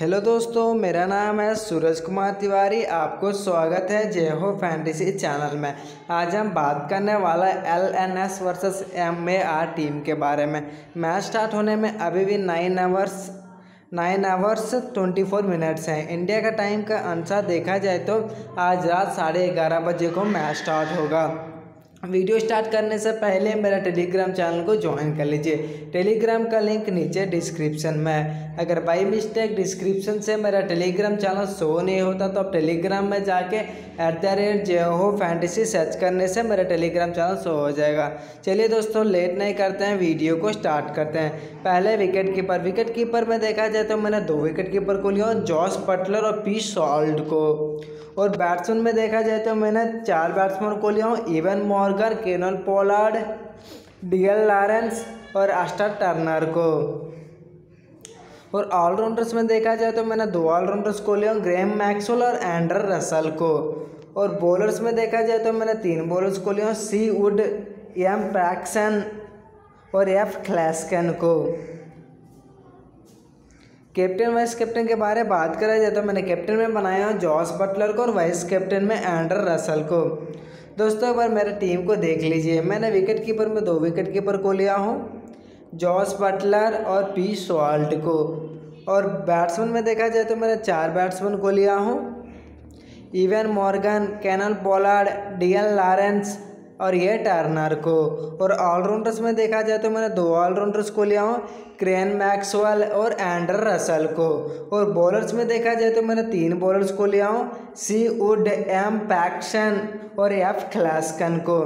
Hello दोस्तों, मेरा नाम है सूरज कुमार तिवारी। आपको स्वागत है जय हो फैंटेसी चैनल में। आज हम बात करने वाला L N S versus M A R team के बारे में। मैच स्टार्ट होने में अभी भी nine hours nine hours twenty four minutes हैं। इंडिया का टाइम का अनुसार देखा जाए तो आज रात साढ़े ग्यारह बजे को मैच स्टार्ट होगा। वीडियो स्टार्ट करने से पहले मेरा टेलीग्राम चैनल को ज्वाइन कर लीजिए। टेलीग्राम का लिंक नीचे डिस्क्रिप्शन में अगर बाई मिस्टेक डिस्क्रिप्शन से मेरा टेलीग्राम चैनल शो नहीं होता तो आप टेलीग्राम में जाके एट द रेट जे हो फैंटेसी सर्च करने से मेरा टेलीग्राम चैनल शो हो जाएगा। चलिए दोस्तों लेट नहीं करते हैं, वीडियो को स्टार्ट करते हैं। पहले विकेट कीपर विकेट कीपर में देखा जाए तो मैंने दो विकेट कीपर को लिया जॉस पटलर और पी सॉल्ट को। और बैट्समैन में देखा जाए तो मैंने चार बैट्समैन को लिया हूँ इवन मॉर्गन केनल पोलार्ड डीएल लॉरेंस और आस्टर टर्नर को। और ऑलराउंडर्स में देखा जाए तो मैंने दो ऑलराउंडर्स को लिया ग्रेम मैक्सवेल और एंडर रसल को। और बॉलर्स में देखा जाए तो मैंने तीन बॉलर्स को लिया सी वुड एम पैक्सन और एफ़ क्लैस्कन को। कैप्टन वाइस कैप्टन के बारे में बात करा जाए तो मैंने कैप्टन में बनाया जॉस बटलर को और वाइस कैप्टन में एंडर रसल को। दोस्तों, एक बार मेरे टीम को देख लीजिए। मैंने विकेट कीपर में दो विकेट कीपर को लिया हूँ जॉस बटलर और पी सॉल्ट को। और बैट्समैन में देखा जाए तो मैंने चार बैट्समैन को लिया हूँ। इवन मॉर्गन कैनल पोलार्ड डीएल लॉरेंस और ये टर्नर को, और ऑलराउंडर्स में देखा जाए तो मैंने दो ऑलराउंडर्स को लिया हूँ क्रेन मैक्सवेल और एंडर रसल को। और बॉलर्स में देखा जाए तो मैंने तीन बॉलर्स को लिया हूँ सी उड एम पैक्शन और एफ़ क्लास्कन को।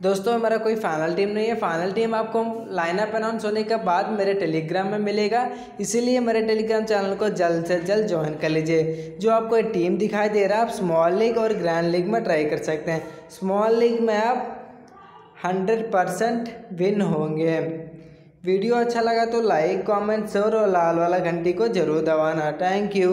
दोस्तों, हमारा कोई फाइनल टीम नहीं है। फाइनल टीम आपको लाइनअप अनाउंस होने के बाद मेरे टेलीग्राम में मिलेगा। इसीलिए मेरे टेलीग्राम चैनल को जल्द से जल्द ज्वाइन कर लीजिए। जो आपको टीम दिखाई दे रहा है, आप स्मॉल लीग और ग्रैंड लीग में ट्राई कर सकते हैं। स्मॉल लीग में आप हंड्रेड परसेंट विन होंगे। वीडियो अच्छा लगा तो लाइक कमेंट शेयर और लाल वाला घंटी को ज़रूर दबाना। Thank you